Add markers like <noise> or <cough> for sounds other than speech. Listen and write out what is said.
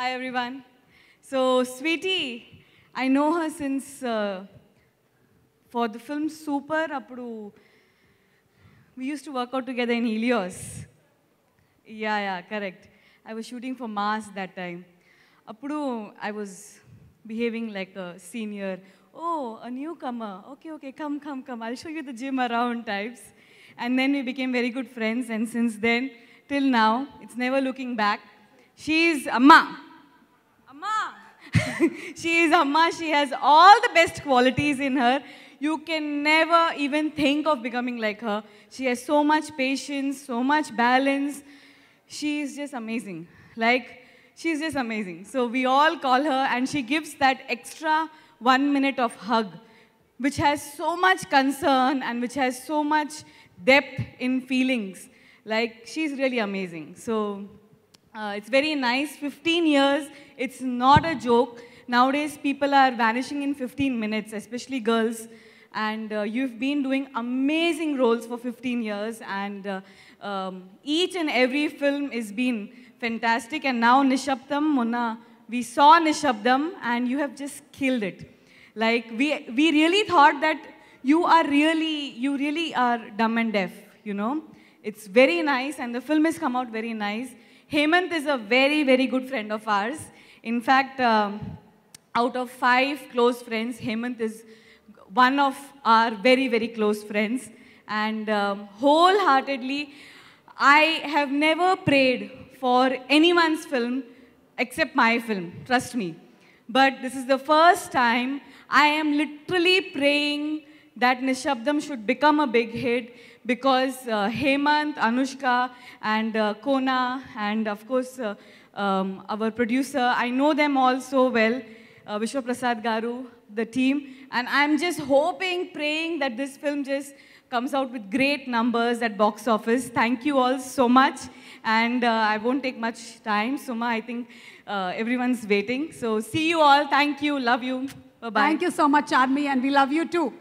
Hi, everyone. So, Sweetie, I know her since uh, for the film Super, appudu, we used to work out together in Helios. Yeah, yeah, correct. I was shooting for Mass that time. Appudu, I was behaving like a senior. Oh, a newcomer. Okay, okay, come, come, come. I'll show you the gym around types. And then we became very good friends. And since then, till now, it's never looking back. She's Amma. <laughs> She is Amma. She has all the best qualities in her. You can never even think of becoming like her. She has so much patience, so much balance. She is just amazing. Like, she's just amazing. So we all call her, and she gives that extra one minute of hug, which has so much concern and which has so much depth in feelings. Like, she's really amazing. So uh, it's very nice. 15 years, it's not a joke. Nowadays, people are vanishing in 15 minutes, especially girls. And uh, you've been doing amazing roles for 15 years. And uh, um, each and every film has been fantastic. And now Nishabdam, Mona, we saw Nishabdam and you have just killed it. Like, we, we really thought that you are really, you really are dumb and deaf, you know. It's very nice and the film has come out very nice. Hemant is a very, very good friend of ours. In fact, um, out of five close friends, Hemant is one of our very, very close friends. And um, wholeheartedly, I have never prayed for anyone's film except my film, trust me. But this is the first time I am literally praying that Nishabdam should become a big hit because uh, Hemant, Anushka, and uh, Kona, and of course uh, um, our producer, I know them all so well, uh, Vishwa Prasad Garu, the team, and I'm just hoping, praying that this film just comes out with great numbers at box office. Thank you all so much, and uh, I won't take much time. Suma, I think uh, everyone's waiting. So see you all. Thank you. Love you. Bye bye. Thank you so much, Charmi, and we love you too.